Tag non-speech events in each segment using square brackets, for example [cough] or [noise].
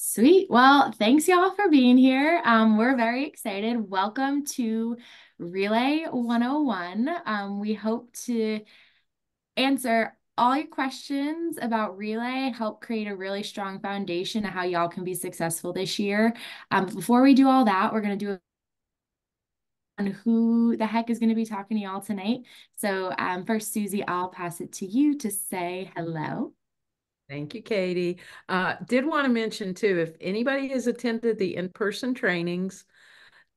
Sweet. Well, thanks y'all for being here. Um, we're very excited. Welcome to Relay 101. Um, we hope to answer all your questions about Relay, help create a really strong foundation of how y'all can be successful this year. Um, before we do all that, we're going to do on who the heck is going to be talking to y'all tonight. So um, first, Suzy, I'll pass it to you to say hello. Thank you, Katie. Uh, did want to mention too, if anybody has attended the in-person trainings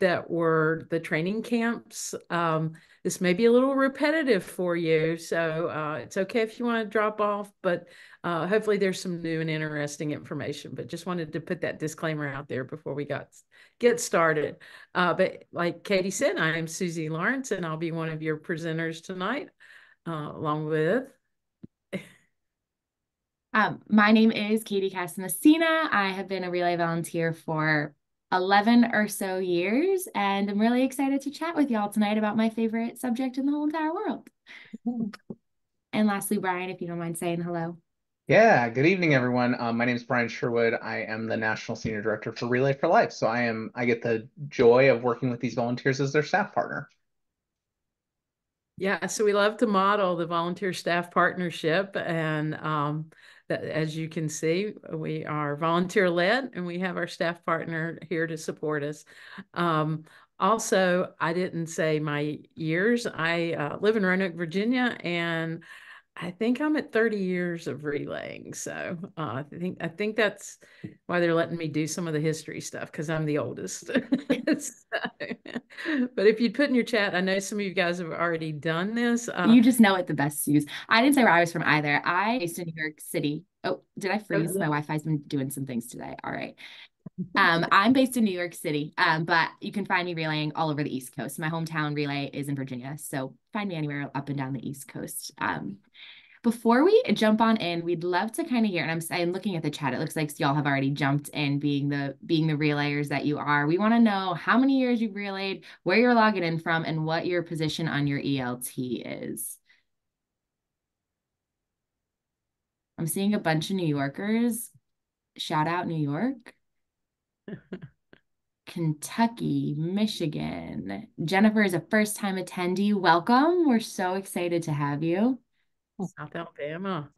that were the training camps, um, this may be a little repetitive for you. So uh, it's okay if you want to drop off, but uh, hopefully there's some new and interesting information. But just wanted to put that disclaimer out there before we got get started. Uh, but like Katie said, I am Suzy Lawrence, and I'll be one of your presenters tonight, uh, along with um, my name is Katie Casamassina. I have been a relay volunteer for 11 or so years, and I'm really excited to chat with y'all tonight about my favorite subject in the whole entire world. [laughs] and lastly, Bryan, if you don't mind saying hello. Yeah, good evening, everyone. Um, my name is Bryan Sherwood. I am the National Senior Director for Relay for Life. So I am I get the joy of working with these volunteers as their staff partner. Yeah, so we love to model the volunteer staff partnership and um, as you can see, we are volunteer led and we have our staff partner here to support us. Um, also, I didn't say my years. I uh, live in Roanoke, Virginia, and I think I'm at 30 years of relaying. So uh, I think I think that's why they're letting me do some of the history stuff because I'm the oldest. [laughs] [laughs] so, [laughs] but if you'd put in your chat, I know some of you guys have already done this. Uh, you just know it the best, Suze. I didn't say where I was from either. I based in New York City. Oh, did I freeze? My Wi-Fi's been doing some things today. All right. Um, I'm based in New York City, um, but you can find me relaying all over the East Coast. My hometown relay is in Virginia, so find me anywhere up and down the East Coast. Um, before we jump on in, we'd love to kind of hear, and I'm, I'm looking at the chat. It looks like y'all have already jumped in, being the being the relayers that you are. We want to know how many years you've relayed, where you're logging in from, and what your position on your ELT is. I'm seeing a bunch of New Yorkers. Shout out New York. Kentucky, Michigan. Jennifer is a first time attendee. Welcome. We're so excited to have you. South Alabama.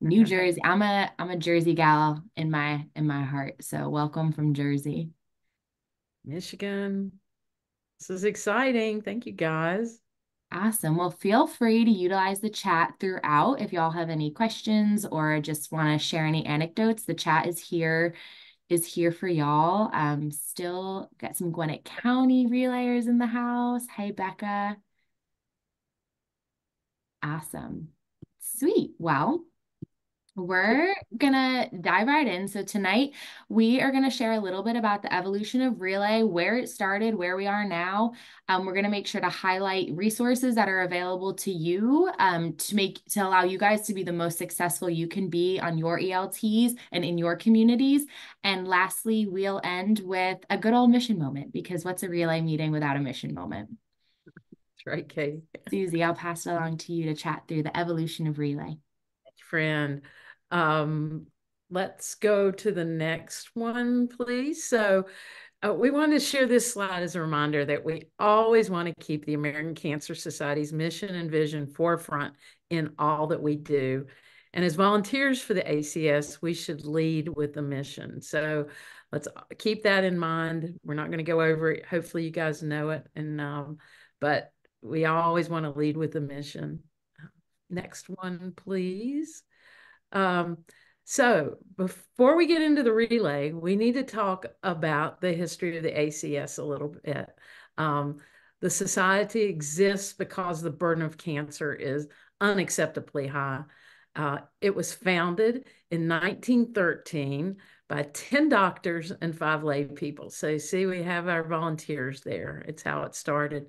New Jersey. I'm a I'm a Jersey gal in my in my heart. So welcome from Jersey. Michigan. This is exciting. Thank you guys. Awesome. Well, feel free to utilize the chat throughout if y'all have any questions or just want to share any anecdotes. The chat is here is here for y'all. Um, still got some Gwinnett County relayers in the house. Hey, Becca. Awesome. Sweet. Well, we're gonna dive right in. So tonight we are gonna share a little bit about the evolution of Relay, where it started, where we are now. Um, we're gonna make sure to highlight resources that are available to you um, to make to allow you guys to be the most successful you can be on your ELTs and in your communities. And lastly, we'll end with a good old mission moment because what's a Relay meeting without a mission moment? That's right, Kay. Suzy, I'll pass it along to you to chat through the evolution of Relay. Friend. Um, let's go to the next one, please. So uh, we want to share this slide as a reminder that we always want to keep the American Cancer Society's mission and vision forefront in all that we do. And as volunteers for the ACS, we should lead with the mission. So let's keep that in mind. We're not going to go over it. Hopefully you guys know it. And um, but we always want to lead with the mission. Next one, please. Um, so before we get into the relay, we need to talk about the history of the ACS a little bit. Um, the society exists because the burden of cancer is unacceptably high. Uh, it was founded in 1913 by 10 doctors and five lay people. So see, we have our volunteers there. It's how it started.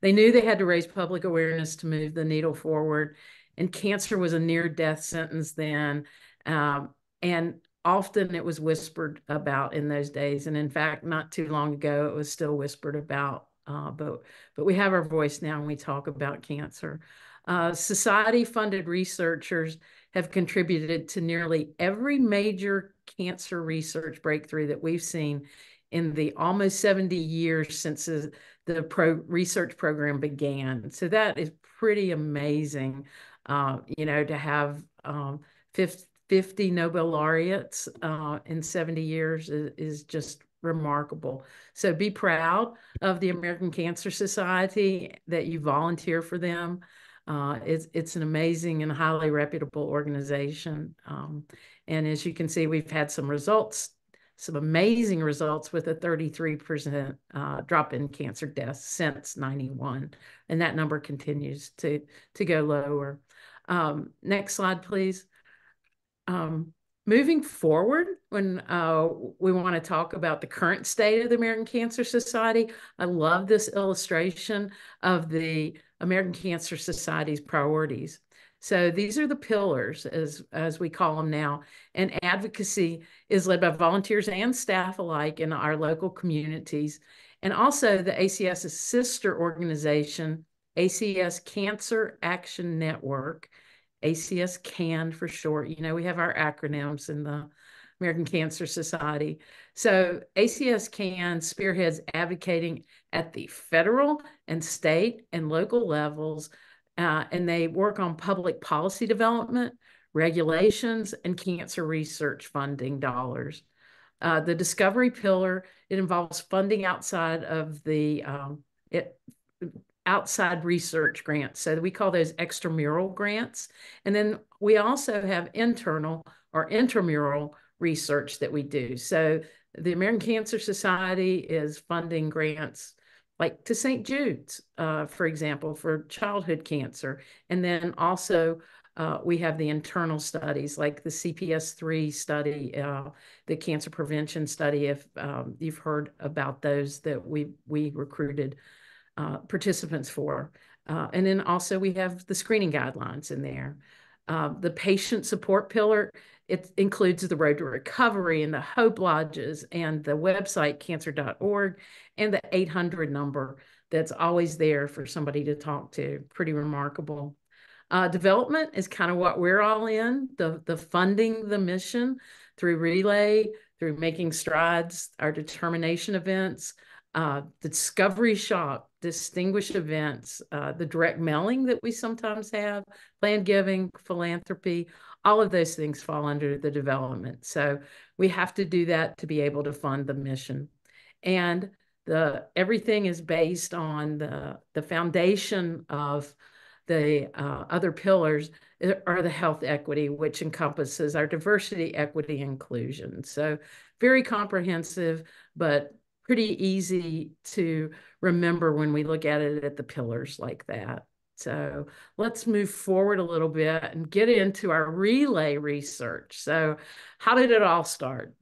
They knew they had to raise public awareness to move the needle forward and cancer was a near death sentence then. Um, and often it was whispered about in those days. And in fact, not too long ago, it was still whispered about. Uh, but but we have our voice now and we talk about cancer. Uh, society-funded researchers have contributed to nearly every major cancer research breakthrough that we've seen in the almost 70 years since the, pro research program began. So that is pretty amazing, uh, you know, to have um, 50, 50 Nobel laureates uh, in 70 years is, is just remarkable. So be proud of the American Cancer Society that you volunteer for them. Uh, it's it's an amazing and highly reputable organization. Um, and as you can see, we've had some results, some amazing results with a 33% uh, drop in cancer deaths since 91. And that number continues to, to go lower. Um, next slide, please. Um, moving forward, when uh, we want to talk about the current state of the American Cancer Society, I love this illustration of the American Cancer Society's priorities. So these are the pillars, as, as we call them now. And advocacy is led by volunteers and staff alike in our local communities. And also the ACS's sister organization, ACS Cancer Action Network, ACS CAN for short. You know, we have our acronyms in the American Cancer Society. So ACS CAN spearheads advocating at the federal and state and local levels, uh, and they work on public policy development, regulations, and cancer research funding dollars. Uh, the discovery pillar, it involves funding outside of the um, it, outside research grants. So we call those extramural grants. And then we also have internal or intramural research that we do. So the American Cancer Society is funding grants like to St. Jude's, uh, for example, for childhood cancer. And then also uh, we have the internal studies like the CPS3 study, uh, the cancer prevention study, if um, you've heard about those that we, we recruited uh, participants for. Uh, and then also we have the screening guidelines in there. Uh, the patient support pillar, it includes the Road to Recovery and the Hope Lodges and the website cancer.org and the 800 number that's always there for somebody to talk to. Pretty remarkable. Uh, development is kind of what we're all in, the, the funding the mission through Relay, through making strides, our determination events, uh, the discovery shop, distinguished events, uh, the direct mailing that we sometimes have, land giving, philanthropy, all of those things fall under the development. So we have to do that to be able to fund the mission. And the everything is based on the, the foundation of the uh, other pillars are the health equity, which encompasses our diversity, equity, inclusion. So very comprehensive, but pretty easy to remember when we look at it at the pillars like that. So let's move forward a little bit and get into our relay research. So how did it all start?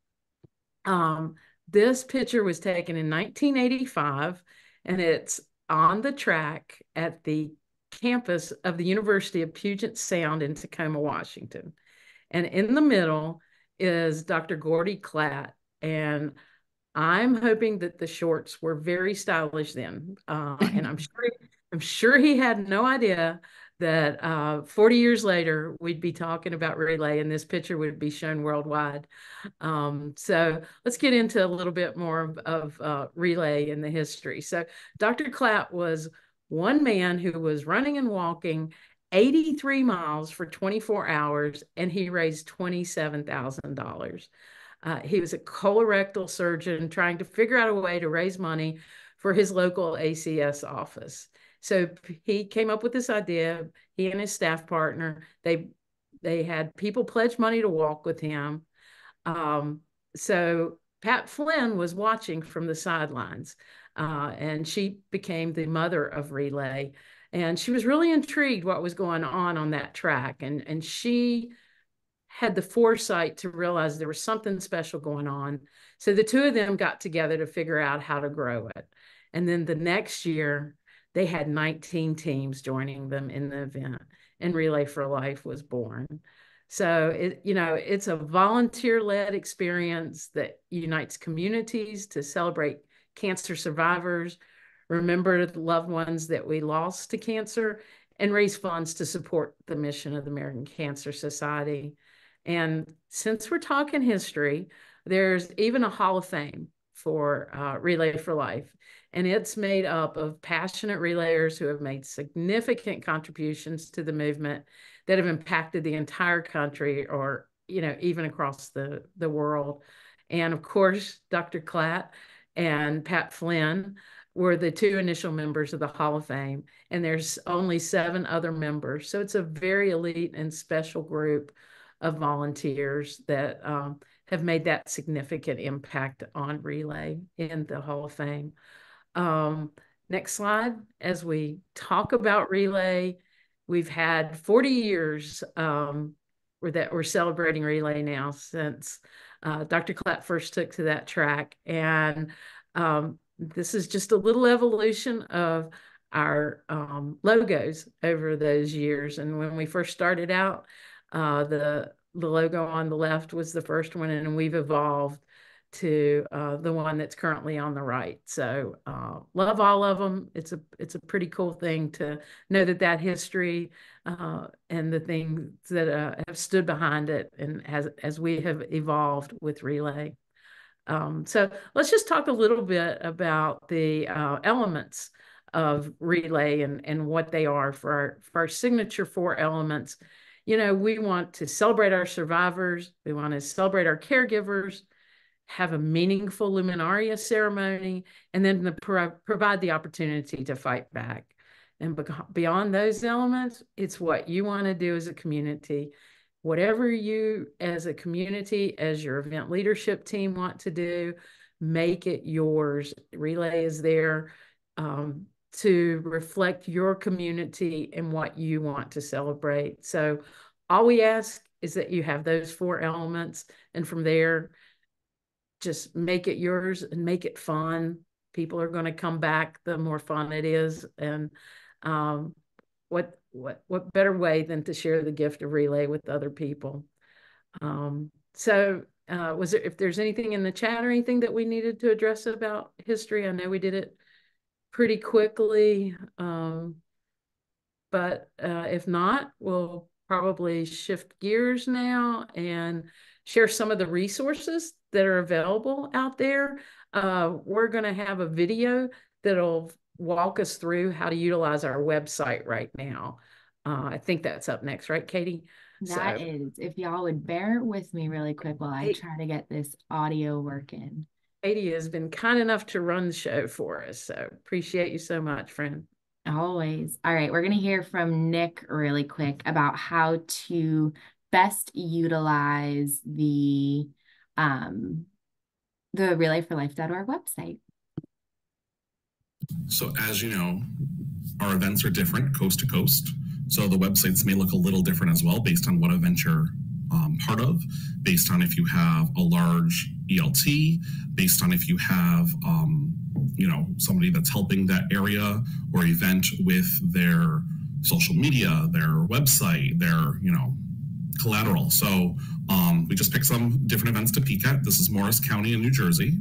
Um, this picture was taken in 1985 and it's on the track at the campus of the University of Puget Sound in Tacoma, Washington. And in the middle is Dr. Gordy Klatt. And I'm hoping that the shorts were very stylish then, uh, and [laughs] I'm sure I'm sure he had no idea that uh, 40 years later we'd be talking about relay and this picture would be shown worldwide. Um, so let's get into a little bit more of, of uh, relay in the history. So Dr. Klatt was one man who was running and walking 83 miles for 24 hours and he raised $27,000. Uh, he was a colorectal surgeon trying to figure out a way to raise money for his local ACS office. So he came up with this idea. He and his staff partner they they had people pledge money to walk with him. Um, so Pat Flynn was watching from the sidelines, uh, and she became the mother of relay. And she was really intrigued what was going on on that track, and and she had the foresight to realize there was something special going on. So the two of them got together to figure out how to grow it. And then the next year, they had 19 teams joining them in the event, and Relay for Life was born. So it, you know, it's a volunteer-led experience that unites communities to celebrate cancer survivors, remember the loved ones that we lost to cancer, and raise funds to support the mission of the American Cancer Society. And since we're talking history, there's even a Hall of Fame for uh, Relay for Life. And it's made up of passionate relayers who have made significant contributions to the movement that have impacted the entire country or, you know, even across the, the world. And of course, Dr. Klatt and Pat Flynn were the two initial members of the Hall of Fame, and there's only seven other members. So it's a very elite and special group of volunteers that um, have made that significant impact on Relay in the Hall of Fame. Um, next slide. As we talk about Relay, we've had 40 years um, that we're celebrating Relay now since uh, Dr. Klatt first took to that track. And um, this is just a little evolution of our um, logos over those years. And when we first started out, uh, the the logo on the left was the first one, and we've evolved to uh, the one that's currently on the right. So uh, love all of them. It's a it's a pretty cool thing to know that that history uh, and the things that uh, have stood behind it, and as as we have evolved with Relay. Um, so let's just talk a little bit about the uh, elements of relay and, and what they are for our, for our signature four elements. You know, we want to celebrate our survivors. We want to celebrate our caregivers, have a meaningful luminaria ceremony, and then pro provide the opportunity to fight back. And beyond those elements, it's what you want to do as a community whatever you as a community, as your event leadership team want to do, make it yours. Relay is there um, to reflect your community and what you want to celebrate. So all we ask is that you have those four elements. And from there, just make it yours and make it fun. People are going to come back the more fun it is. And um, what what what better way than to share the gift of relay with other people um, so uh, was there if there's anything in the chat or anything that we needed to address about history i know we did it pretty quickly um, but uh, if not we'll probably shift gears now and share some of the resources that are available out there uh, we're going to have a video that'll walk us through how to utilize our website right now. Uh, I think that's up next, right, Katie? That so, is. If y'all would bear with me really quick while I try to get this audio working. Katie has been kind enough to run the show for us. So appreciate you so much, friend. Always. All right. We're going to hear from Nick really quick about how to best utilize the um the relayforlife.org website. So as you know, our events are different coast to coast. So the websites may look a little different as well based on what event you're um, part of, based on if you have a large ELT, based on if you have, um, you know, somebody that's helping that area or event with their social media, their website, their, you know, collateral. So um, we just picked some different events to peek at. This is Morris County in New Jersey.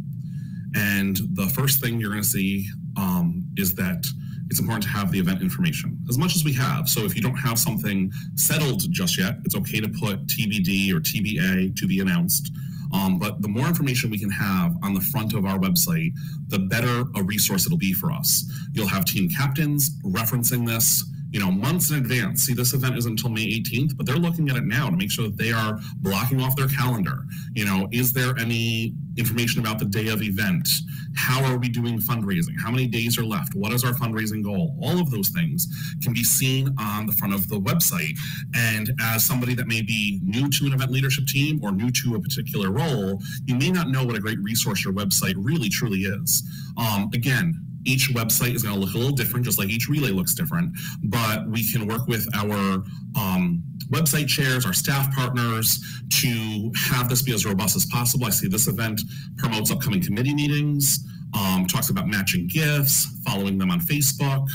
And the first thing you're going to see um, is that it's important to have the event information as much as we have. So if you don't have something settled just yet, it's okay to put TBD or TBA to be announced. Um, but the more information we can have on the front of our website, the better a resource it'll be for us. You'll have team captains referencing this you know, months in advance. See, this event is until May 18th, but they're looking at it now to make sure that they are blocking off their calendar. You know, is there any information about the day of event? How are we doing fundraising? How many days are left? What is our fundraising goal? All of those things can be seen on the front of the website. And as somebody that may be new to an event leadership team or new to a particular role, you may not know what a great resource your website really truly is. Um, again, each website is going to look a little different, just like each relay looks different. But we can work with our um, website chairs, our staff partners to have this be as robust as possible. I see this event promotes upcoming committee meetings, um, talks about matching gifts, following them on Facebook.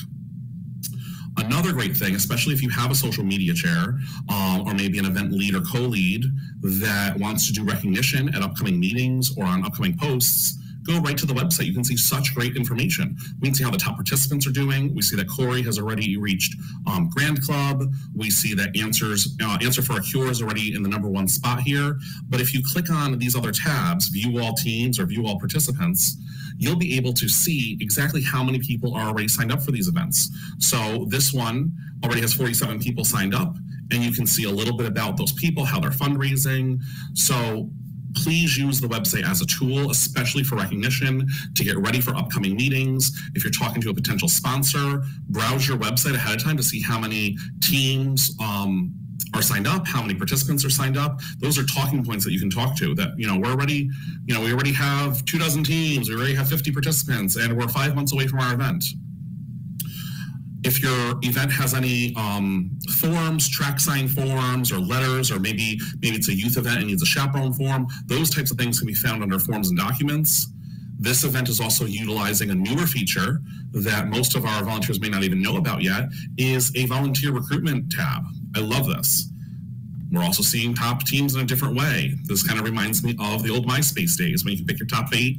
Another great thing, especially if you have a social media chair um, or maybe an event lead or co lead that wants to do recognition at upcoming meetings or on upcoming posts, go right to the website. You can see such great information. We can see how the top participants are doing. We see that Corey has already reached um, Grand Club. We see that answers uh, answer for a cure is already in the number one spot here. But if you click on these other tabs, view all teams or view all participants, you'll be able to see exactly how many people are already signed up for these events. So this one already has 47 people signed up, and you can see a little bit about those people, how they're fundraising. So please use the website as a tool, especially for recognition, to get ready for upcoming meetings. If you're talking to a potential sponsor, browse your website ahead of time to see how many teams um, are signed up, how many participants are signed up. Those are talking points that you can talk to that, you know, we're already, you know, we already have two dozen teams, we already have 50 participants, and we're five months away from our event. If your event has any um, forms, track sign forms, or letters, or maybe maybe it's a youth event and needs a chaperone form, those types of things can be found under forms and documents. This event is also utilizing a newer feature that most of our volunteers may not even know about yet, is a volunteer recruitment tab. I love this. We're also seeing top teams in a different way. This kind of reminds me of the old MySpace days when you can pick your top eight.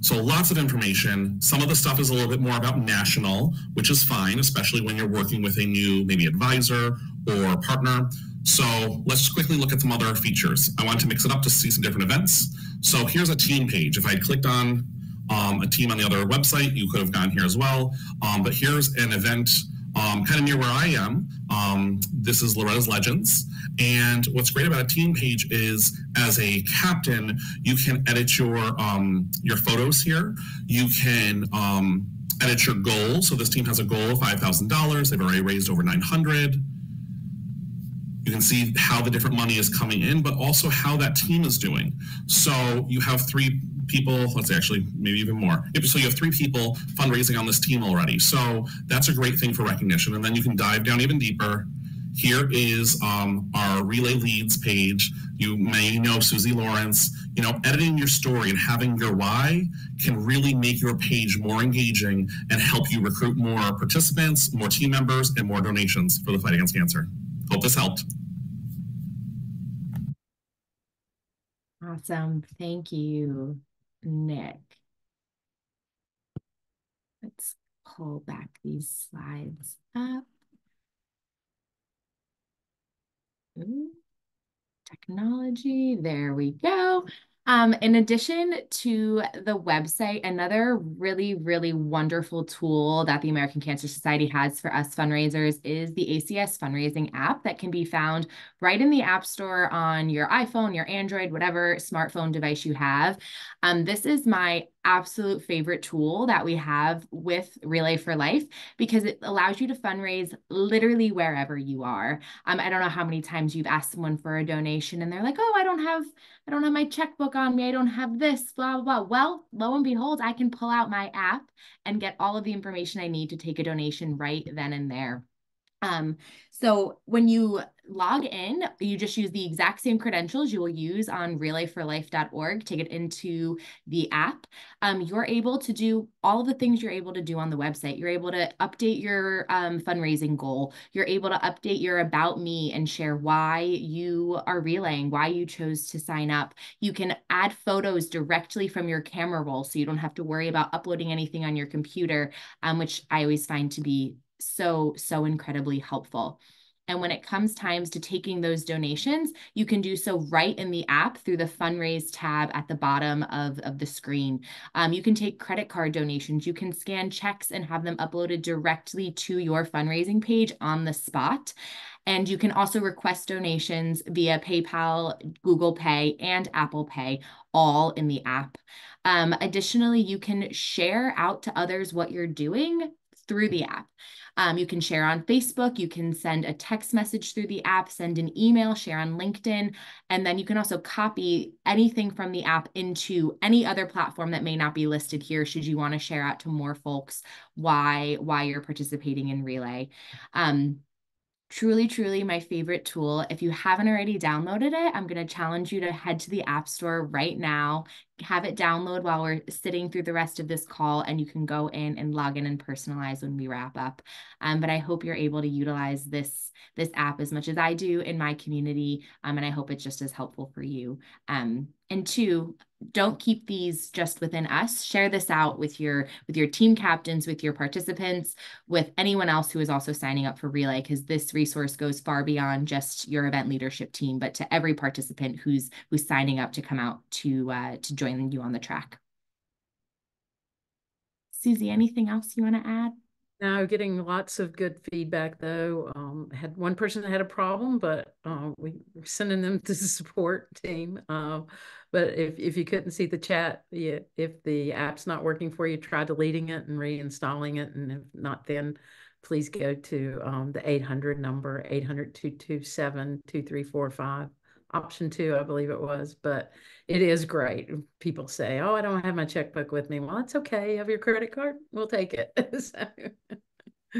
So lots of information. Some of the stuff is a little bit more about national, which is fine, especially when you're working with a new maybe advisor or partner. So let's quickly look at some other features. I want to mix it up to see some different events. So here's a team page. If I had clicked on um, a team on the other website, you could have gone here as well. Um, but here's an event um, kind of near where I am. Um, this is Loretta's Legends. And what's great about a team page is as a captain, you can edit your um, your photos here. You can um, edit your goal. So this team has a goal of $5,000. They've already raised over 900. You can see how the different money is coming in, but also how that team is doing. So you have three people, let's say actually maybe even more. So you have three people fundraising on this team already. So that's a great thing for recognition. And then you can dive down even deeper. Here is um, our relay leads page. You may know Suzy Lawrence. You know, editing your story and having your why can really make your page more engaging and help you recruit more participants, more team members, and more donations for the fight against cancer. Hope this helped. Awesome. Thank you. Nick. Let's pull back these slides up. Ooh, technology, there we go. Um, in addition to the website, another really, really wonderful tool that the American Cancer Society has for us fundraisers is the ACS fundraising app that can be found right in the App Store on your iPhone, your Android, whatever smartphone device you have. Um, this is my absolute favorite tool that we have with Relay for Life because it allows you to fundraise literally wherever you are. Um, I don't know how many times you've asked someone for a donation and they're like, "Oh, I don't have I don't have my checkbook on me. I don't have this, blah, blah, blah. Well, lo and behold, I can pull out my app and get all of the information I need to take a donation right then and there. Um, so when you log in, you just use the exact same credentials you will use on relayforlife.org to get into the app. Um, you're able to do all the things you're able to do on the website. You're able to update your um, fundraising goal. You're able to update your about me and share why you are relaying, why you chose to sign up. You can add photos directly from your camera roll so you don't have to worry about uploading anything on your computer, um, which I always find to be so, so incredibly helpful. And when it comes times to taking those donations, you can do so right in the app through the fundraise tab at the bottom of, of the screen. Um, you can take credit card donations. You can scan checks and have them uploaded directly to your fundraising page on the spot. And you can also request donations via PayPal, Google Pay, and Apple Pay, all in the app. Um, additionally, you can share out to others what you're doing through the app. Um, you can share on Facebook, you can send a text message through the app, send an email, share on LinkedIn, and then you can also copy anything from the app into any other platform that may not be listed here should you want to share out to more folks why why you're participating in Relay. Um, truly, truly my favorite tool. If you haven't already downloaded it, I'm going to challenge you to head to the App Store right now, have it download while we're sitting through the rest of this call and you can go in and log in and personalize when we wrap up um, but i hope you're able to utilize this this app as much as i do in my community um, and i hope it's just as helpful for you um, and two don't keep these just within us. Share this out with your with your team captains with your participants with anyone else who is also signing up for relay because this resource goes far beyond just your event leadership team but to every participant who's who's signing up to come out to uh, to join you on the track. Suzy anything else you want to add no, getting lots of good feedback though. Um, had one person that had a problem, but uh, we are sending them [laughs] to the support team. Uh, but if, if you couldn't see the chat, yeah, if the app's not working for you, try deleting it and reinstalling it. And if not, then please go to um, the 800 number, 800-227-2345 option two, I believe it was, but it is great. People say, "Oh, I don't have my checkbook with me." Well, it's okay. You have your credit card. We'll take it. [laughs] so.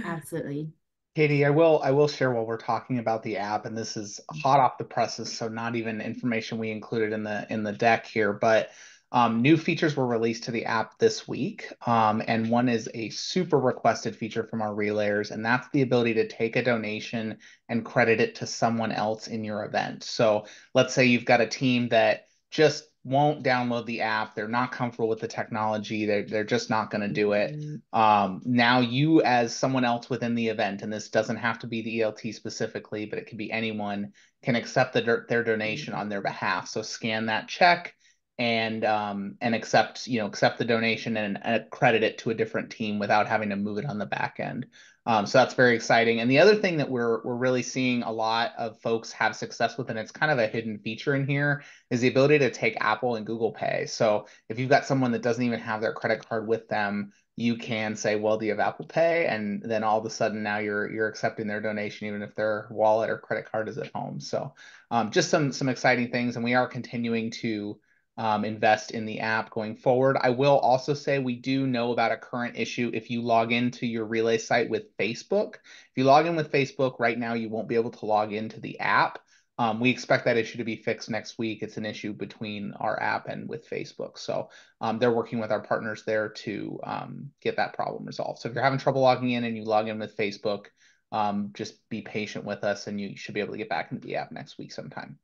Absolutely. Katie, I will I will share while we're talking about the app, and this is hot off the presses, so not even information we included in the in the deck here, but um, new features were released to the app this week, um, and one is a super requested feature from our relayers, and that's the ability to take a donation and credit it to someone else in your event. So let's say you've got a team that just won't download the app. They're not comfortable with the technology. They're, they're just not going to do it. Mm-hmm. Um, now, you, as someone else within the event, and this doesn't have to be the ELT specifically, but it could be anyone, can accept the, their donation mm-hmm. on their behalf. So scan that check and um, and accept you know accept the donation and, and credit it to a different team without having to move it on the back end. Um, so that's very exciting. And the other thing that we're we're really seeing a lot of folks have success with, and it's kind of a hidden feature in here, is the ability to take Apple and Google Pay. So if you've got someone that doesn't even have their credit card with them, you can say, "Well, do you have Apple Pay?" And then all of a sudden, now you're you're accepting their donation, even if their wallet or credit card is at home. So um, just some some exciting things, and we are continuing to um, invest in the app going forward. I will also say we do know about a current issue if you log into your relay site with Facebook. If you log in with Facebook right now, you won't be able to log into the app. Um, we expect that issue to be fixed next week. It's an issue between our app and with Facebook. So um, they're working with our partners there to um, get that problem resolved. So if you're having trouble logging in and you log in with Facebook, um, just be patient with us and you should be able to get back into the app next week sometime.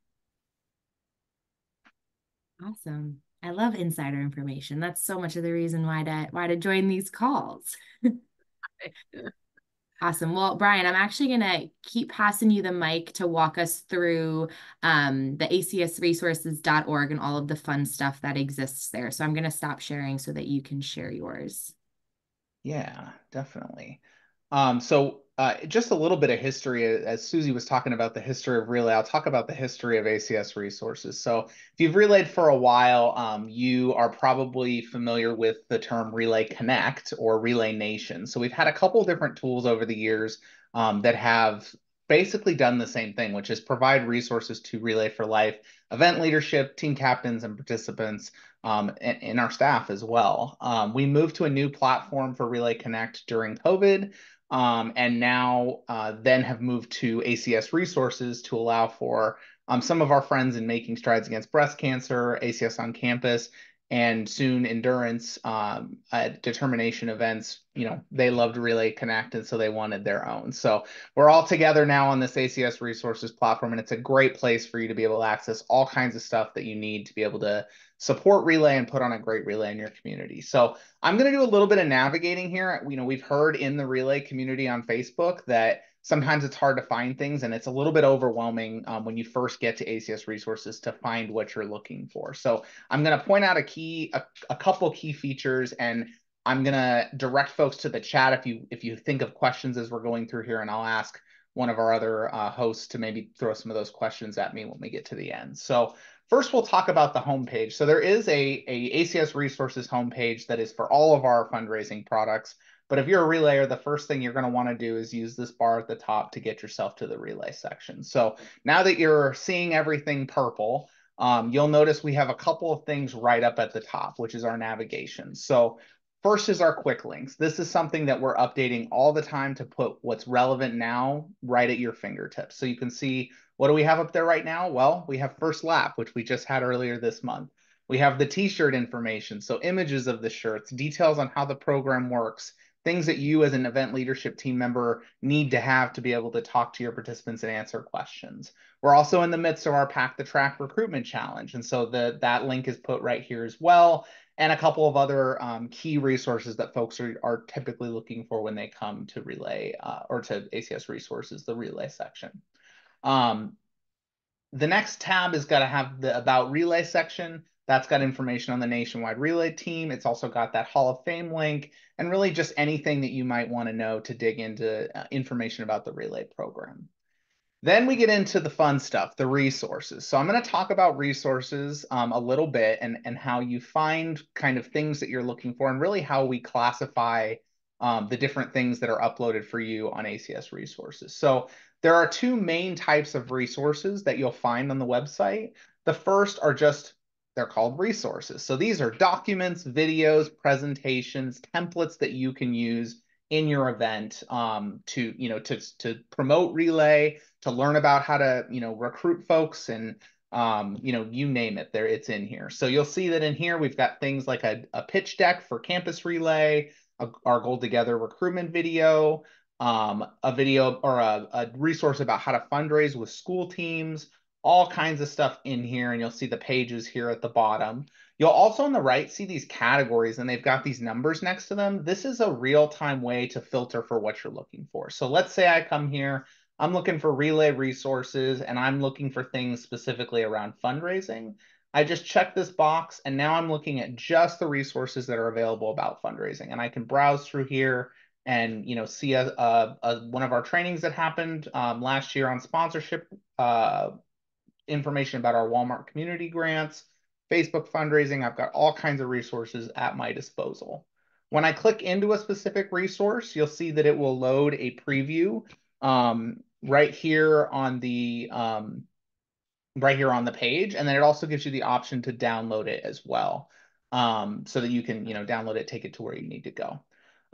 Awesome. I love insider information. That's so much of the reason why to why to join these calls. [laughs] awesome. Well, Bryan, I'm actually gonna keep passing you the mic to walk us through um, the acsresources.org and all of the fun stuff that exists there. So I'm gonna stop sharing so that you can share yours. Yeah, definitely. Um, so uh, just a little bit of history, as Suzy was talking about the history of Relay, I'll talk about the history of ACS resources. So if you've relayed for a while, um, you are probably familiar with the term Relay Connect or Relay Nation. So we've had a couple different tools over the years um, that have basically done the same thing, which is provide resources to Relay for Life, event leadership, team captains, and participants um, and, and, our staff as well. Um, we moved to a new platform for Relay Connect during COVID um, and now uh, then have moved to ACS resources to allow for um, some of our friends in making strides against breast cancer, ACS on campus, and soon endurance um, determination events. You know, they loved Relay Connect, and so they wanted their own. So we're all together now on this ACS resources platform, and it's a great place for you to be able to access all kinds of stuff that you need to be able to support relay and put on a great relay in your community. So I'm going to do a little bit of navigating here. You know, we've heard in the relay community on Facebook that sometimes it's hard to find things and it's a little bit overwhelming um, when you first get to ACS resources to find what you're looking for. So I'm going to point out a key, a, a couple key features and I'm going to direct folks to the chat if you if you think of questions as we're going through here and I'll ask one of our other uh, hosts to maybe throw some of those questions at me when we get to the end. So First, we'll talk about the homepage. So there is a, a ACS resources homepage that is for all of our fundraising products. But if you're a relayer, the first thing you're going to want to do is use this bar at the top to get yourself to the relay section. So now that you're seeing everything purple, um, you'll notice we have a couple of things right up at the top, which is our navigation. So first is our quick links. This is something that we're updating all the time to put what's relevant now right at your fingertips. So you can see what do we have up there right now? Well, we have First Lap, which we just had earlier this month. We have the t-shirt information, so images of the shirts, details on how the program works, things that you as an event leadership team member need to have to be able to talk to your participants and answer questions. We're also in the midst of our Pack the Track recruitment challenge. And so the, that link is put right here as well. And a couple of other um, key resources that folks are, are typically looking for when they come to Relay uh, or to ACS resources, the Relay section. Um, the next tab is going to have the About Relay section. That's got information on the Nationwide Relay team. It's also got that Hall of Fame link and really just anything that you might want to know to dig into uh, information about the Relay program. Then we get into the fun stuff, the resources. So I'm going to talk about resources um, a little bit and, and how you find kind of things that you're looking for and really how we classify um, the different things that are uploaded for you on ACS resources. So there are two main types of resources that you'll find on the website. The first are just, they're called resources. So these are documents, videos, presentations, templates that you can use in your event um, to, you know, to, to promote Relay, to learn about how to, you know, recruit folks and, um, you know, you name it, there it's in here. So you'll see that in here we've got things like a, a pitch deck for Campus Relay, a, our Goal Together recruitment video, um, a video or a, a resource about how to fundraise with school teams, all kinds of stuff in here. And you'll see the pages here at the bottom. You'll also on the right see these categories and they've got these numbers next to them. This is a real-time way to filter for what you're looking for. So let's say I come here, I'm looking for relay resources and I'm looking for things specifically around fundraising. I just check this box and now I'm looking at just the resources that are available about fundraising. And I can browse through here and you know see a, a, a, one of our trainings that happened um, last year on sponsorship uh, information about our Walmart community grants, Facebook fundraising. I've got all kinds of resources at my disposal. When I click into a specific resource, you'll see that it will load a preview um, right here on the um, right here on the page, and then it also gives you the option to download it as well, um, so that you can you know download it, take it to where you need to go.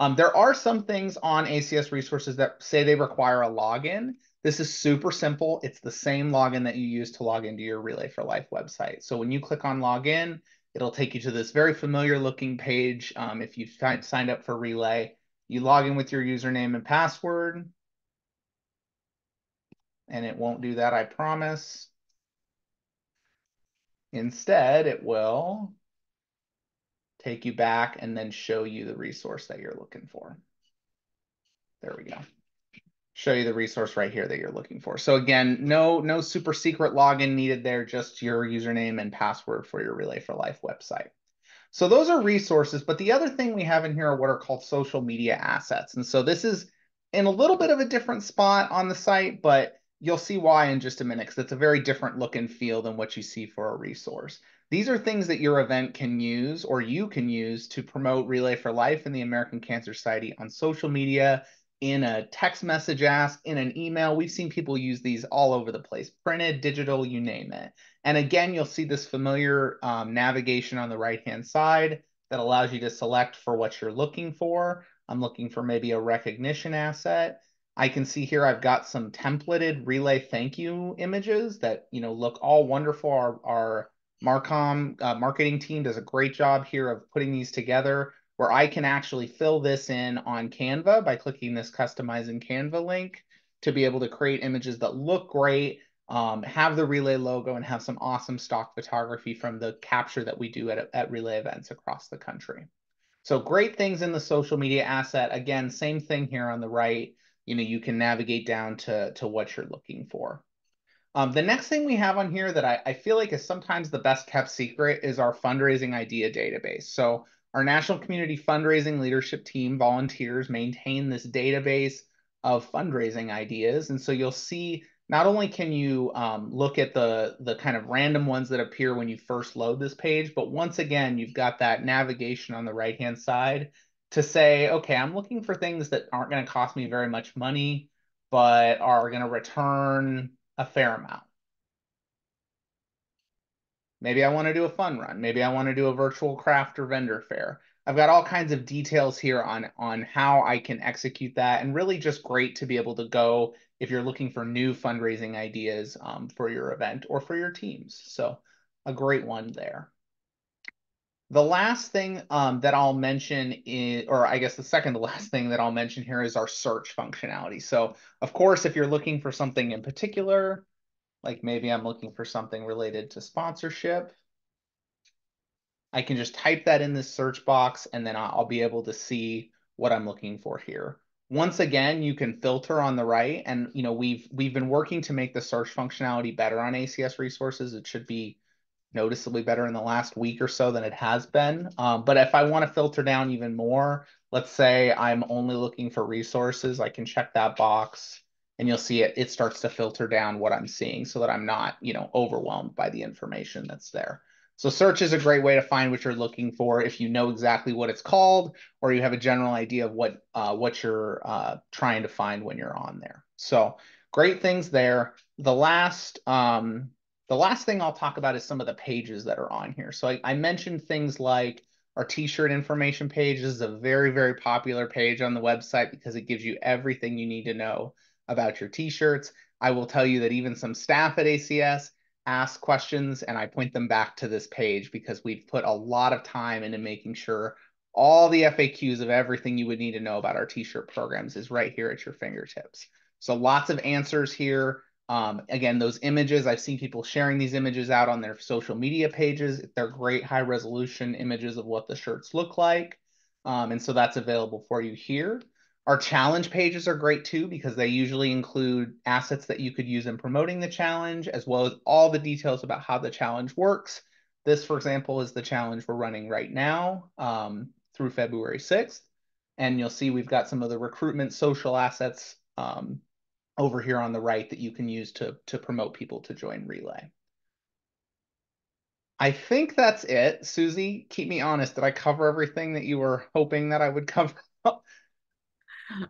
Um, there are some things on ACS resources that say they require a login. This is super simple. It's the same login that you use to log into your Relay for Life website. So when you click on login, it'll take you to this very familiar looking page. Um, if you've signed up for Relay, you log in with your username and password. And it won't do that, I promise. Instead, it will take you back and then show you the resource that you're looking for. There we go. Show you the resource right here that you're looking for. So again, no, no super secret login needed there, just your username and password for your Relay for Life website. So those are resources, but the other thing we have in here are what are called social media assets. And so this is in a little bit of a different spot on the site, but you'll see why in just a minute, because it's a very different look and feel than what you see for a resource. These are things that your event can use or you can use to promote Relay for Life and the American Cancer Society on social media, in a text message ask, in an email. We've seen people use these all over the place, printed, digital, you name it. And again, you'll see this familiar um, navigation on the right-hand side that allows you to select for what you're looking for. I'm looking for maybe a recognition asset. I can see here I've got some templated relay thank you images that you know look all wonderful. Our, our Marcom uh, marketing team does a great job here of putting these together where I can actually fill this in on Canva by clicking this customize in Canva link to be able to create images that look great, um, have the Relay logo, and have some awesome stock photography from the capture that we do at, at Relay events across the country. So great things in the social media asset. Again, same thing here on the right. You know, you can navigate down to, to what you're looking for. Um, the next thing we have on here that I, I feel like is sometimes the best kept secret is our fundraising idea database. So our National Community Fundraising Leadership Team volunteers maintain this database of fundraising ideas. And so you'll see not only can you um, look at the, the kind of random ones that appear when you first load this page, but once again, you've got that navigation on the right-hand side to say, okay, I'm looking for things that aren't going to cost me very much money, but are going to return a fair amount. Maybe I want to do a fun run. Maybe I want to do a virtual craft or vendor fair. I've got all kinds of details here on, on how I can execute that and really just great to be able to go if you're looking for new fundraising ideas um, for your event or for your teams. So a great one there. The last thing um, that I'll mention is, or I guess the second to last thing that I'll mention here is our search functionality. So of course, if you're looking for something in particular, like maybe I'm looking for something related to sponsorship, I can just type that in this search box and then I'll be able to see what I'm looking for here. Once again, you can filter on the right and you know we've we've been working to make the search functionality better on ACS resources. It should be noticeably better in the last week or so than it has been. Um, but if I want to filter down even more, let's say I'm only looking for resources, I can check that box and you'll see it, it starts to filter down what I'm seeing so that I'm not, you know, overwhelmed by the information that's there. So search is a great way to find what you're looking for if you know exactly what it's called or you have a general idea of what uh, what you're uh, trying to find when you're on there. So great things there. The last um, the last thing I'll talk about is some of the pages that are on here. So I, I mentioned things like our t-shirt information page this is a very, very popular page on the website because it gives you everything you need to know about your t-shirts. I will tell you that even some staff at ACS ask questions and I point them back to this page because we've put a lot of time into making sure all the FAQs of everything you would need to know about our t-shirt programs is right here at your fingertips. So lots of answers here. Um, again, those images, I've seen people sharing these images out on their social media pages. They're great high resolution images of what the shirts look like. Um, and so that's available for you here. Our challenge pages are great too because they usually include assets that you could use in promoting the challenge, as well as all the details about how the challenge works. This, for example, is the challenge we're running right now um, through February 6th. And you'll see we've got some of the recruitment social assets um, over here on the right that you can use to, to promote people to join Relay. I think that's it. Suzy, keep me honest. Did I cover everything that you were hoping that I would [laughs] cover?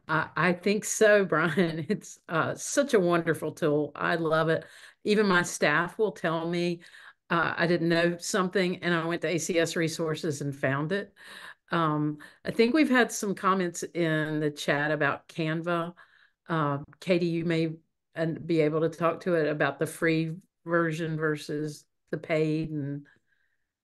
I, think so, [laughs] Bryan. It's uh, such a wonderful tool. I love it. Even my staff will tell me uh, I didn't know something and I went to ACS resources and found it. Um, I think we've had some comments in the chat about Canva. Uh, Katie, you may and be able to talk to it about the free version versus the paid and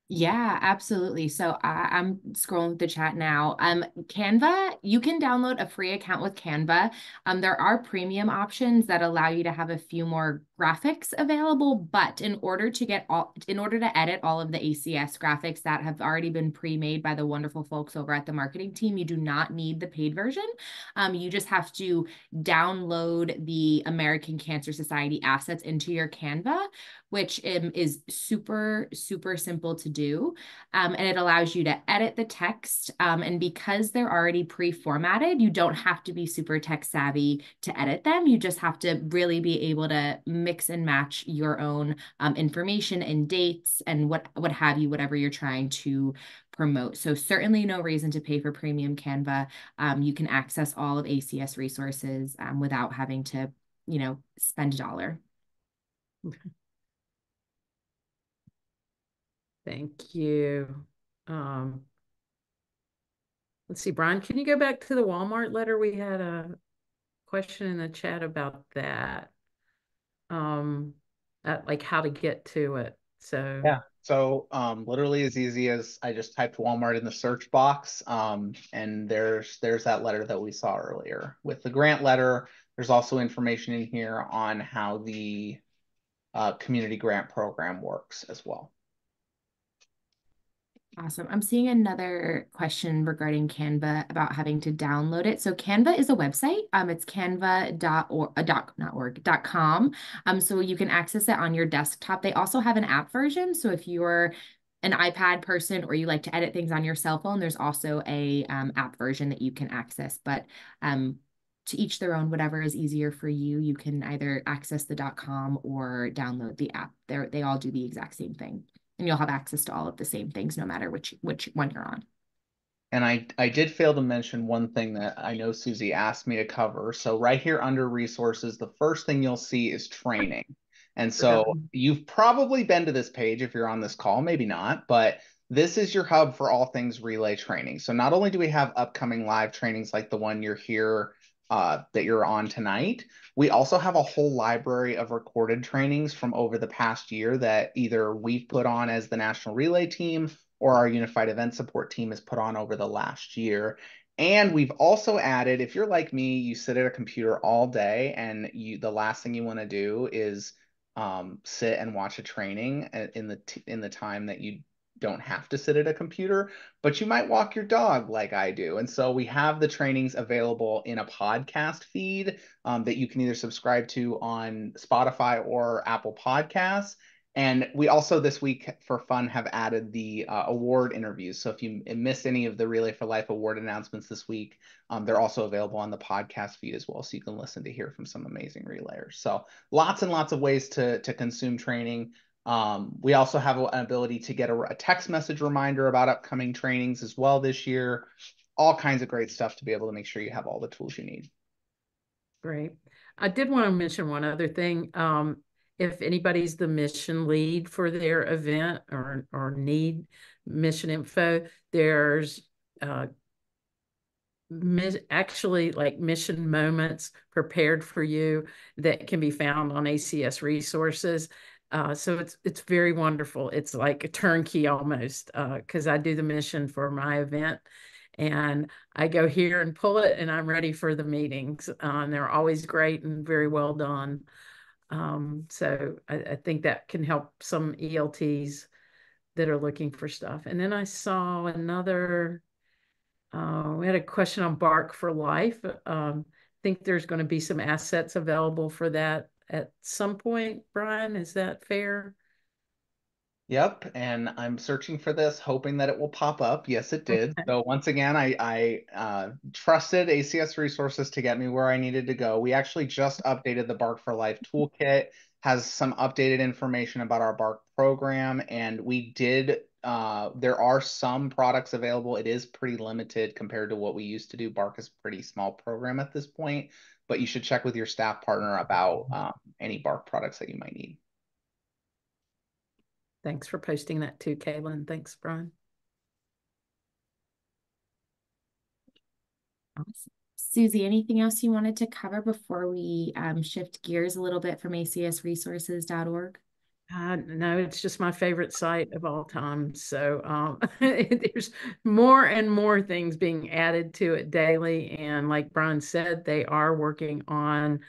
yeah, absolutely. So I, am scrolling the chat now. Um, Canva, you can download a free account with Canva. Um, there are premium options that allow you to have a few more graphics available, but in order to get all, in order to edit all of the ACS graphics that have already been pre-made by the wonderful folks over at the marketing team, you do not need the paid version. Um, you just have to download the American Cancer Society assets into your Canva, which um, is super, super simple to do. Um, and it allows you to edit the text. Um, and because they're already pre-formatted, you don't have to be super tech savvy to edit them. You just have to really be able to mix and match your own um, information and dates and what, what have you, whatever you're trying to promote. So certainly no reason to pay for premium Canva. Um, you can access all of ACS resources um, without having to, you know, spend a dollar. Okay. Thank you. Um, let's see, Bryan, can you go back to the Walmart letter? We had a question in the chat about that. Um, at, like how to get to it. So yeah. So um, literally as easy as I just typed Walmart in the search box, um, and there's there's that letter that we saw earlier. With the grant letter, there's also information in here on how the uh, community grant program works as well. Awesome. I'm seeing another question regarding Canva about having to download it. So Canva is a website. Um, it's canva.org, uh, not org, dot com. Um, so you can access it on your desktop. They also have an app version. So if you're an iPad person or you like to edit things on your cell phone, there's also a um, app version that you can access. But um, to each their own, whatever is easier for you, you can either access the .com or download the app. They they all do the exact same thing and you'll have access to all of the same things no matter which which one you're on. And I, I did fail to mention one thing that I know Suzy asked me to cover. So right here under resources, the first thing you'll see is training. And so you've probably been to this page if you're on this call, maybe not, but this is your hub for all things relay training. So not only do we have upcoming live trainings like the one you're here uh, that you're on tonight. We also have a whole library of recorded trainings from over the past year that either we've put on as the National Relay team or our unified event support team has put on over the last year. And we've also added, if you're like me, you sit at a computer all day and you the last thing you want to do is um, sit and watch a training in the in the time that you don't have to sit at a computer, but you might walk your dog like I do. And so we have the trainings available in a podcast feed um, that you can either subscribe to on Spotify or Apple Podcasts. And we also this week for fun have added the uh, award interviews. So if you missed any of the Relay for Life award announcements this week, um, they're also available on the podcast feed as well. So you can listen to hear from some amazing relayers. So lots and lots of ways to, to consume training. Um, we also have an ability to get a, a text message reminder about upcoming trainings as well this year. All kinds of great stuff to be able to make sure you have all the tools you need. Great. I did want to mention one other thing. Um, if anybody's the mission lead for their event or or need mission info, there's uh, actually like mission moments prepared for you that can be found on ACS resources. Uh, so it's it's very wonderful. It's like a turnkey almost because uh, I do the mission for my event, and I go here and pull it, and I'm ready for the meetings. Uh, and they're always great and very well done. Um, so I, I, think that can help some ELTs that are looking for stuff. And then I saw another. Uh, we had a question on Bark for Life. Um, I think there's going to be some assets available for that at some point, Bryan. Is that fair? Yep, and I'm searching for this, hoping that it will pop up. Yes, it did. Okay. So once again, I, I uh, trusted ACS resources to get me where I needed to go. We actually just updated the Bark for Life toolkit, has some updated information about our Bark program, and we did. Uh, there are some products available. It is pretty limited compared to what we used to do. Bark is a pretty small program at this point, but you should check with your staff partner about um, any Bark products that you might need. Thanks for posting that too, Kaylin. Thanks, Bryan. Awesome. Suzy, anything else you wanted to cover before we um, shift gears a little bit from acsresources.org? Uh, no, it's just my favorite site of all time. So um, [laughs] there's more and more things being added to it daily. And like Bryan said, they are working on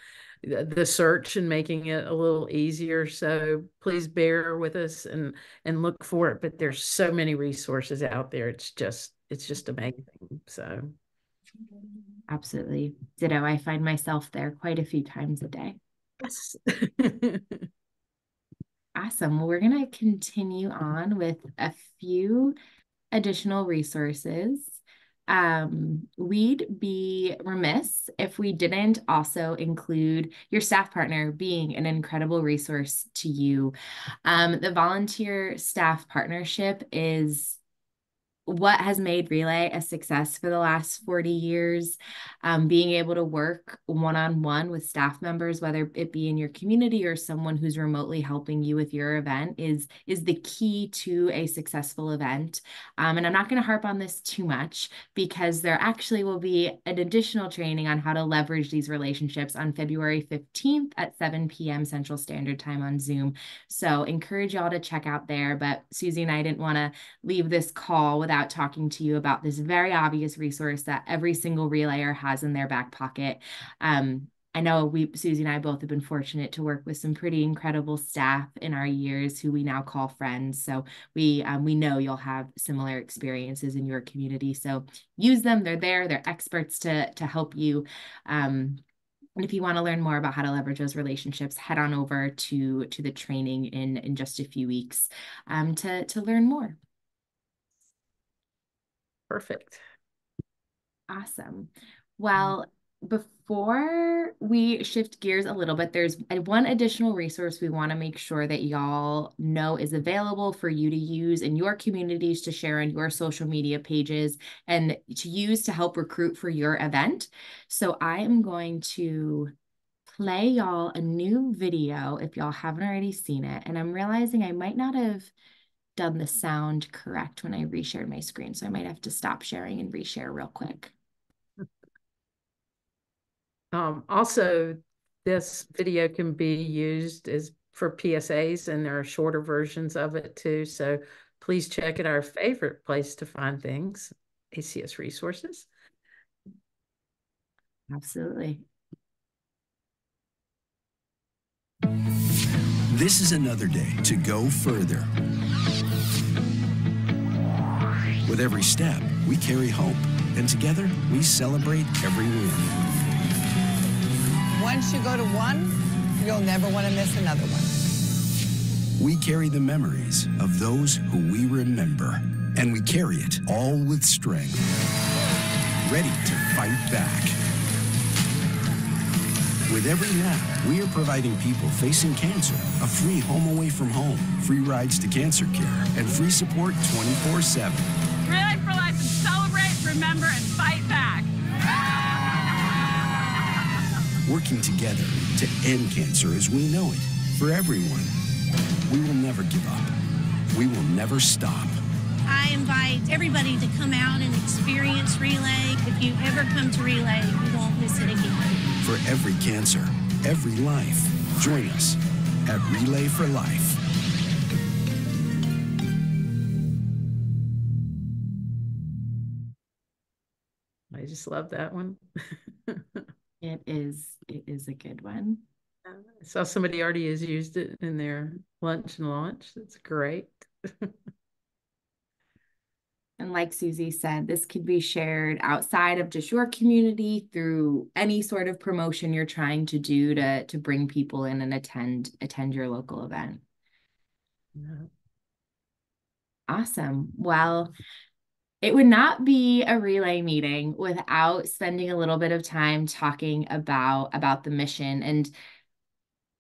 the search and making it a little easier. So please bear with us and and look for it. But there's so many resources out there. It's just it's just amazing. So absolutely ditto. I find myself there quite a few times a day. Yes. [laughs] Awesome. Well, we're going to continue on with a few additional resources. Um, we'd be remiss if we didn't also include your staff partner being an incredible resource to you. Um, the volunteer staff partnership is what has made relay a success for the last 40 years um, being able to work one-on-one with staff members whether it be in your community or someone who's remotely helping you with your event is is the key to a successful event. Um, and i'm not going to harp on this too much because there actually will be an additional training on how to leverage these relationships on february 15th at 7 p.m central standard time on zoom. So encourage y'all to check out there. But suzy and i didn't want to leave this call without about talking to you about this very obvious resource that every single relayer has in their back pocket. Um, I know we, Suzy and I both have been fortunate to work with some pretty incredible staff in our years who we now call friends. So we um, we know you'll have similar experiences in your community. So use them. They're there. They're experts to to help you. Um, and if you want to learn more about how to leverage those relationships, head on over to to the training in in just a few weeks um, to to learn more. Perfect. Awesome. Mm-hmm. Well, before we shift gears a little bit, there's one additional resource we want to make sure that y'all know is available for you to use in your communities to share on your social media pages and to use to help recruit for your event. So I am going to play y'all a new video if y'all haven't already seen it. And I'm realizing I might not have done the sound correct when I reshared my screen. So I might have to stop sharing and reshare real quick. Um, also, this video can be used as for PSAs and there are shorter versions of it too. So please check out our favorite place to find things, ACS Resources. Absolutely. This is another day to go further. With every step, we carry hope, and together we celebrate every win. Once you go to one, you'll never want to miss another one. We carry the memories of those who we remember, and we carry it all with strength, ready to fight back. With every lap, we are providing people facing cancer a free home away from home, free rides to cancer care, and free support 24 7. Relay for Life and celebrate, remember, and fight back. Working together to end cancer as we know it for everyone. We will never give up. We will never stop. I invite everybody to come out and experience Relay. If you ever come to Relay, you won't miss it again. For every cancer, every life, join us at Relay for Life. Just love that one. [laughs] it is it is a good one. I saw somebody already has used it in their lunch and launch. That's great. [laughs] and like Suzy said, this could be shared outside of just your community through any sort of promotion you're trying to do to to bring people in and attend attend your local event. Yeah. Awesome. Well, it would not be a relay meeting without spending a little bit of time talking about about the mission and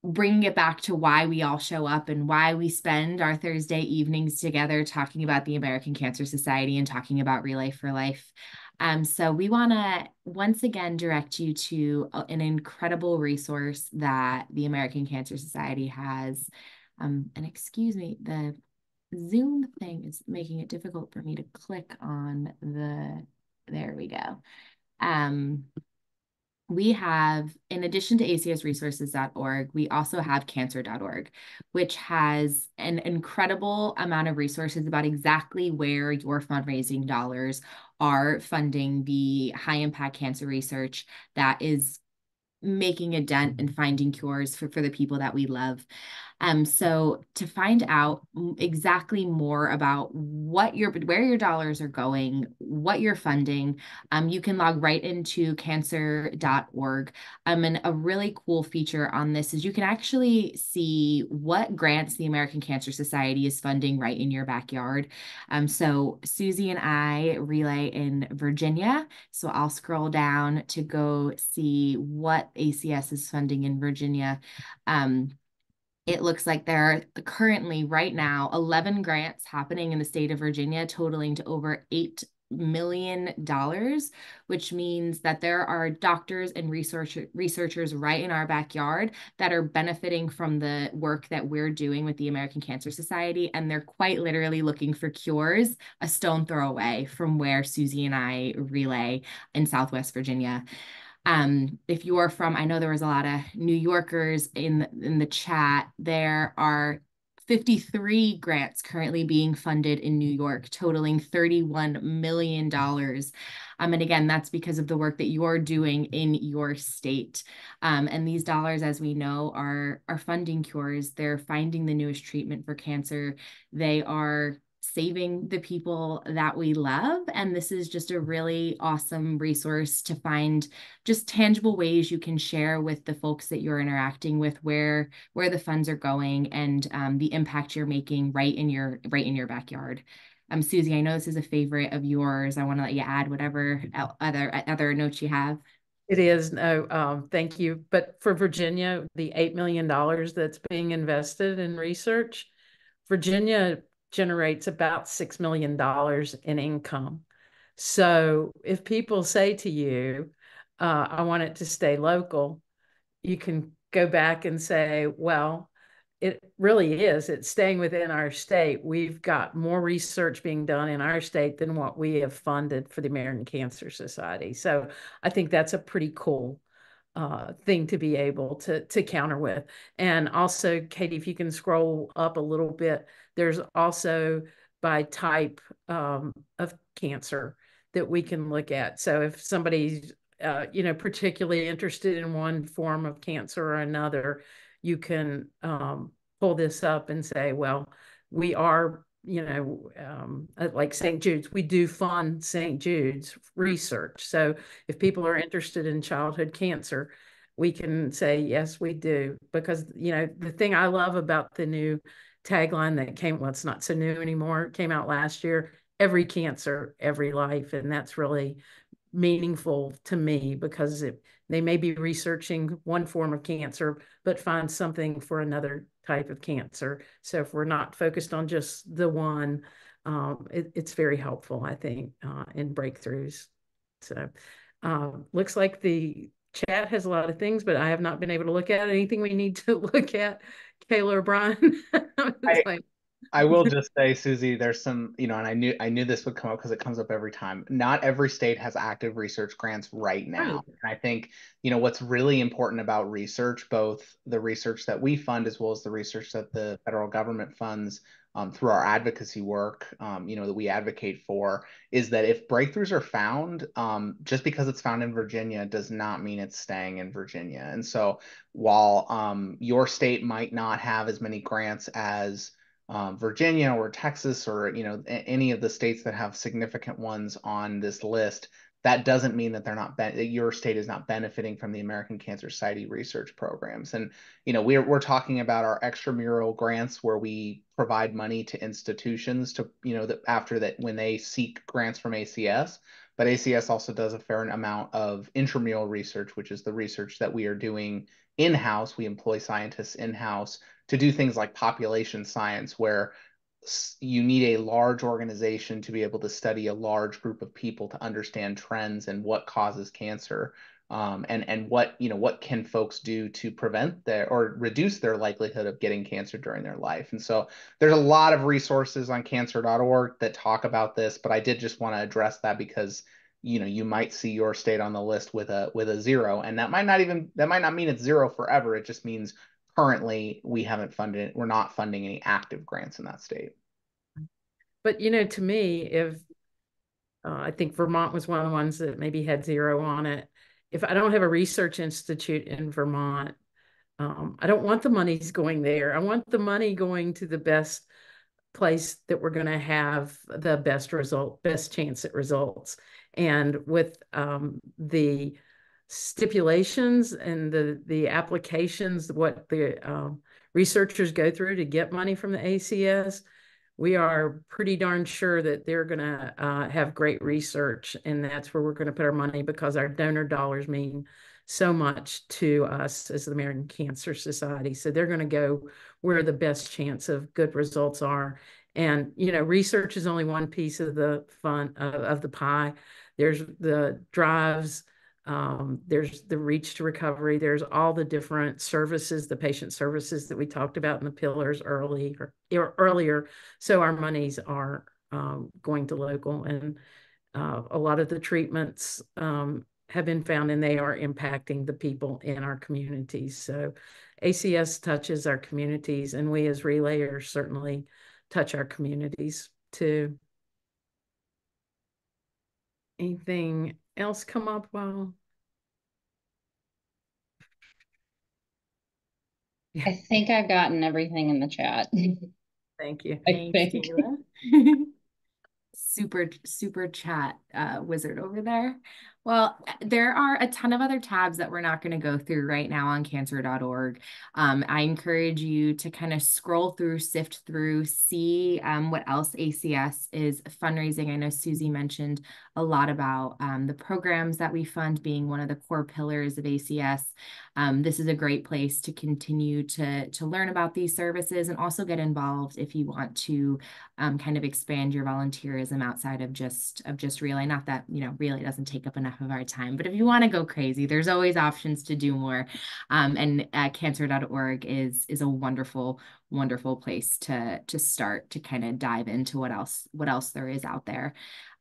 bringing it back to why we all show up and why we spend our Thursday evenings together talking about the American Cancer Society and talking about Relay for Life. Um, so we want to once again direct you to an incredible resource that the American Cancer Society has. Um, and excuse me, the Zoom thing is making it difficult for me to click on the, there we go. Um, we have, in addition to acsresources.org, we also have cancer.org, which has an incredible amount of resources about exactly where your fundraising dollars are funding the high impact cancer research that is making a dent and finding cures for, for the people that we love. Um, so to find out exactly more about what your where your dollars are going, what you're funding, um, you can log right into cancer.org. Um, and a really cool feature on this is you can actually see what grants the American Cancer Society is funding right in your backyard. Um, so Suzy and I relay in Virginia. So I'll scroll down to go see what ACS is funding in Virginia. Um, it looks like there are currently right now 11 grants happening in the state of Virginia totaling to over 8 million dollars which means that there are doctors and research researchers right in our backyard that are benefiting from the work that we're doing with the American Cancer Society and they're quite literally looking for cures a stone throw away from where Suzy and I relay in Southwest Virginia um, if you're from, I know there was a lot of New Yorkers in in the chat. There are 53 grants currently being funded in New York, totaling $31 million. Um, and again, that's because of the work that you're doing in your state. Um, and these dollars, as we know, are, are funding cures. They're finding the newest treatment for cancer. They are saving the people that we love. And this is just a really awesome resource to find just tangible ways you can share with the folks that you're interacting with where where the funds are going and um, the impact you're making right in your right in your backyard. Um, Suzy, I know this is a favorite of yours. I want to let you add whatever other other notes you have. It is no, um, thank you. But for Virginia, the eight million dollars that's being invested in research, Virginia generates about $6 million in income. So if people say to you, uh, I want it to stay local, you can go back and say, well, it really is. It's staying within our state. We've got more research being done in our state than what we have funded for the American Cancer Society. So I think that's a pretty cool uh, thing to be able to to counter with. And also, Katie, if you can scroll up a little bit, there's also by type um, of cancer that we can look at. So if somebody's, uh, you know, particularly interested in one form of cancer or another, you can um, pull this up and say, well, we are, you know, um, like St. Jude's, we do fund St. Jude's research. So if people are interested in childhood cancer, we can say, yes, we do. Because, you know, the thing I love about the new tagline that came, well, it's not so new anymore, came out last year, every cancer, every life. And that's really meaningful to me because it, they may be researching one form of cancer, but find something for another type of cancer. So if we're not focused on just the one, um, it, it's very helpful, I think, uh, in breakthroughs. So uh, looks like the chat has a lot of things, but I have not been able to look at anything we need to [laughs] look at. Kayla or Bryan. [laughs] I, like, I will just say, Suzy, there's some, you know, and I knew I knew this would come up because it comes up every time. Not every state has active research grants right now. Right. And I think, you know, what's really important about research, both the research that we fund as well as the research that the federal government funds um, through our advocacy work, um, you know, that we advocate for, is that if breakthroughs are found, um, just because it's found in Virginia does not mean it's staying in Virginia. And so, while um, your state might not have as many grants as um, Virginia or Texas or you know any of the states that have significant ones on this list, that doesn't mean that they're not that your state is not benefiting from the American Cancer Society research programs. And you know we're we're talking about our extramural grants where we provide money to institutions to you know that after that when they seek grants from ACS. But ACS also does a fair amount of intramural research, which is the research that we are doing in house. We employ scientists in house to do things like population science, where you need a large organization to be able to study a large group of people to understand trends and what causes cancer um, and and what you know what can folks do to prevent their or reduce their likelihood of getting cancer during their life. And so there's a lot of resources on cancer.org that talk about this but i did just want to address that because you know you might see your state on the list with a with a zero and that might not even that might not mean it's zero forever. It just means currently we haven't funded we're not funding any active grants in that state. But you know to me if uh, i think vermont was one of the ones that maybe had zero on it. If i don't have a research institute in vermont um, i don't want the monies going there. I want the money going to the best place that we're going to have the best result best chance at results. And with um, the stipulations and the the applications, what the um, researchers go through to get money from the ACS, we are pretty darn sure that they're going to uh, have great research, and that's where we're going to put our money because our donor dollars mean so much to us as the American Cancer Society. So they're going to go where the best chance of good results are. And you know, research is only one piece of the fun of the pie. There's the drives um, there's the reach to recovery. There's all the different services, the patient services that we talked about in the pillars early or, earlier. So our monies are um, going to local, and uh, a lot of the treatments um, have been found, and they are impacting the people in our communities. So ACS touches our communities, and we as relayers certainly touch our communities too. Anything else come up while I think I've gotten everything in the chat. Thank you. I think. [laughs] super super chat uh, wizard over there. Well, there are a ton of other tabs that we're not going to go through right now on cancer.org. Um, I encourage you to kind of scroll through, sift through, see um, what else ACS is fundraising. I know Suzy mentioned a lot about um, the programs that we fund being one of the core pillars of ACS. Um, this is a great place to continue to, to learn about these services and also get involved if you want to um, kind of expand your volunteerism outside of just of just relay. Not that you know relay doesn't take up enough of our time, but if you want to go crazy, there's always options to do more. Um, and uh, cancer.org is is a wonderful wonderful place to to start to kind of dive into what else what else there is out there.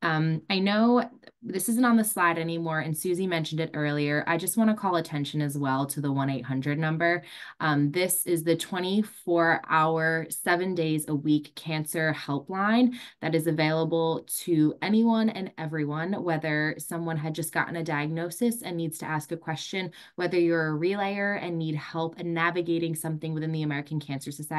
Um, I know this isn't on the slide anymore, and Suzy mentioned it earlier. I just want to call attention as well to the 1 800 number. Um, this is the 24 hour, seven days a week cancer helpline that is available to anyone and everyone, whether someone had just gotten a diagnosis and needs to ask a question, whether you're a relayer and need help in navigating something within the American Cancer Society.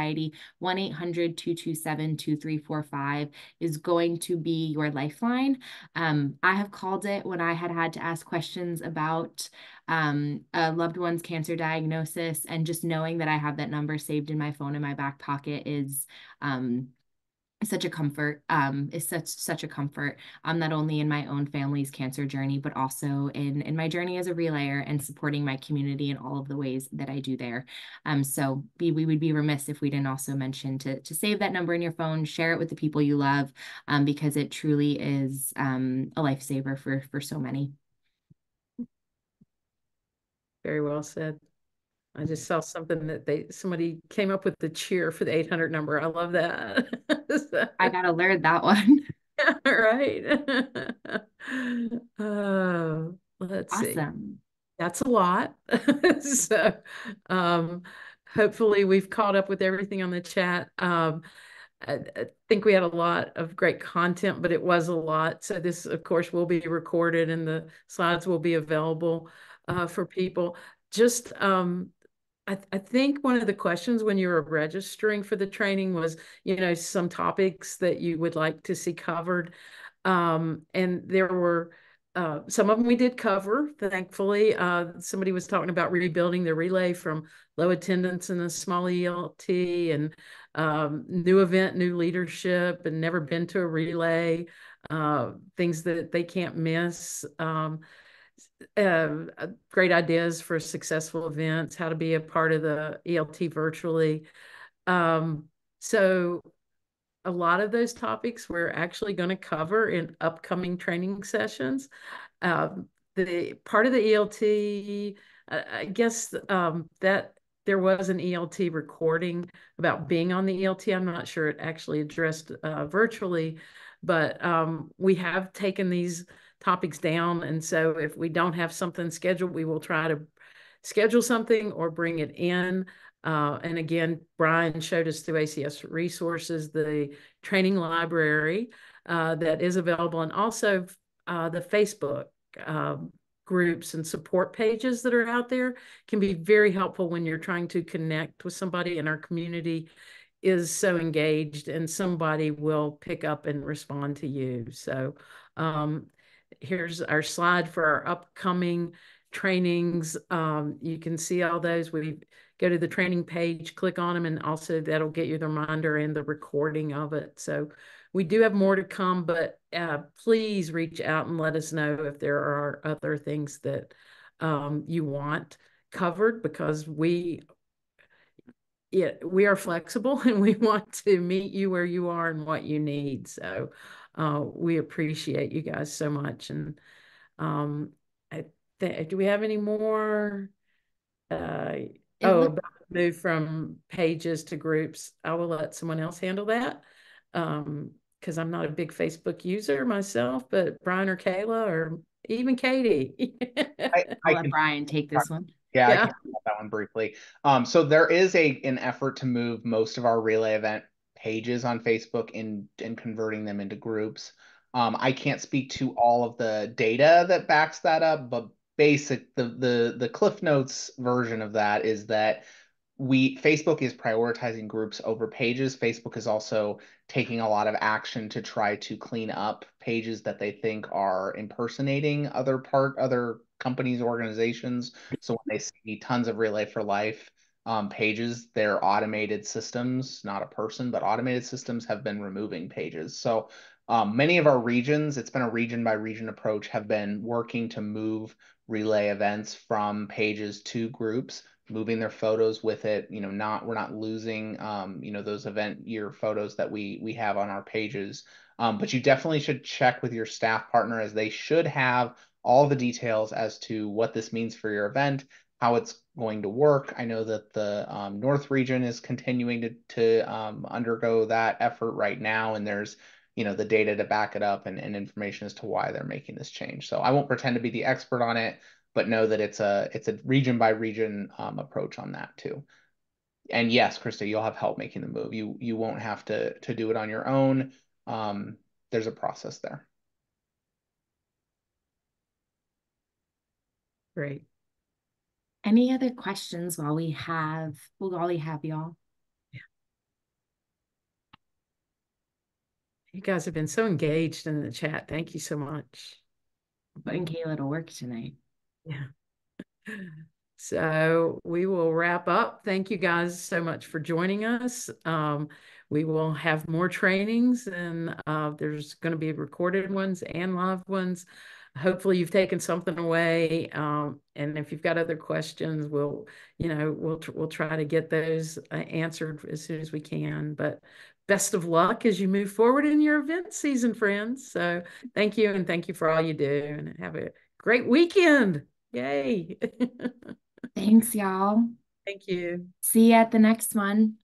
1 800 227 2345 is going to be your lifeline lifeline. Um, I have called it when I had had to ask questions about um, a loved one's cancer diagnosis, and just knowing that I have that number saved in my phone in my back pocket is um, such a comfort um is such such a comfort um not only in my own family's cancer journey but also in in my journey as a relayer and supporting my community in all of the ways that I do there um so be, we would be remiss if we didn't also mention to to save that number in your phone share it with the people you love um because it truly is um a lifesaver for for so many very well said I just saw something that they somebody came up with the cheer for the 800 number. I love that. [laughs] [laughs] I gotta learn that one. [laughs] right. uh, [laughs] let's awesome. see. That's a lot. so um, hopefully we've caught up with everything on the chat. Um, I, I, think we had a lot of great content, but it was a lot. So this, of course, will be recorded and the slides will be available uh, for people. Just um, I, th I think one of the questions when you were registering for the training was, you know, some topics that you would like to see covered. Um, and there were uh, some of them we did cover, thankfully. Uh, somebody was talking about rebuilding the relay from low attendance in a small ELT and um, new event, new leadership, and never been to a relay, uh, things that they can't miss. Um, uh, great ideas for successful events, how to be a part of the ELT virtually. Um, so a lot of those topics we're actually going to cover in upcoming training sessions. Um, the part of the ELT, I guess um, that there was an ELT recording about being on the ELT. I'm not sure it actually addressed uh, virtually, but um, we have taken these topics down. And so if we don't have something scheduled, we will try to schedule something or bring it in. Uh, and again, Bryan showed us through ACS resources, the training library uh, that is available and also uh, the Facebook um, groups and support pages that are out there can be very helpful when you're trying to connect with somebody in our community is so engaged and somebody will pick up and respond to you. So um, here's our slide for our upcoming trainings. Um, you can see all those. We go to the training page, click on them, and also that'll get you the reminder and the recording of it. So we do have more to come, but uh, please reach out and let us know if there are other things that um, you want covered because we yeah, we are flexible [laughs] and we want to meet you where you are and what you need. So uh, we appreciate you guys so much. And um, I th- do we have any more? Uh, oh, about move from pages to groups. I will let someone else handle that because um, I'm not a big Facebook user myself. But Bryan or Kayla or even Katie. [laughs] I, I let Bryan take this one. Yeah, yeah. I can that one briefly. Um, so there is a an effort to move most of our relay event pages on Facebook and and converting them into groups. Um, I can't speak to all of the data that backs that up, but basic the the the Cliff Notes version of that is that we Facebook is prioritizing groups over pages. Facebook is also taking a lot of action to try to clean up pages that they think are impersonating other part other companies organizations. So when they see tons of Relay for Life um, pages, their automated systems, not a person, but automated systems have been removing pages. So um, many of our regions, it's been a region by region approach, have been working to move relay events from pages to groups, moving their photos with it. You know, not we're not losing, um, you know, those event year photos that we we have on our pages. Um, but you definitely should check with your staff partner as they should have all the details as to what this means for your event how it's going to work. I know that the um, North region is continuing to to um, undergo that effort right now, and there's you know the data to back it up and, and information as to why they're making this change. So I won't pretend to be the expert on it, but know that it's a it's a region by region um, approach on that too. And yes, Krista, you'll have help making the move. You you won't have to to do it on your own. Um, there's a process there. Great. Any other questions while we have while we have y'all? Yeah. You guys have been so engaged in the chat. Thank you so much. Putting Kayla to work tonight. Yeah. [laughs] So we will wrap up. Thank you guys so much for joining us. Um, we will have more trainings and uh, there's going to be recorded ones and live ones hopefully you've taken something away. Um, and if you've got other questions, we'll, you know, we'll, we'll try to get those uh, answered as soon as we can, but best of luck as you move forward in your event season, friends. So thank you. And thank you for all you do and have a great weekend. Yay. [laughs] Thanks, y'all. Thank you. See you at the next one.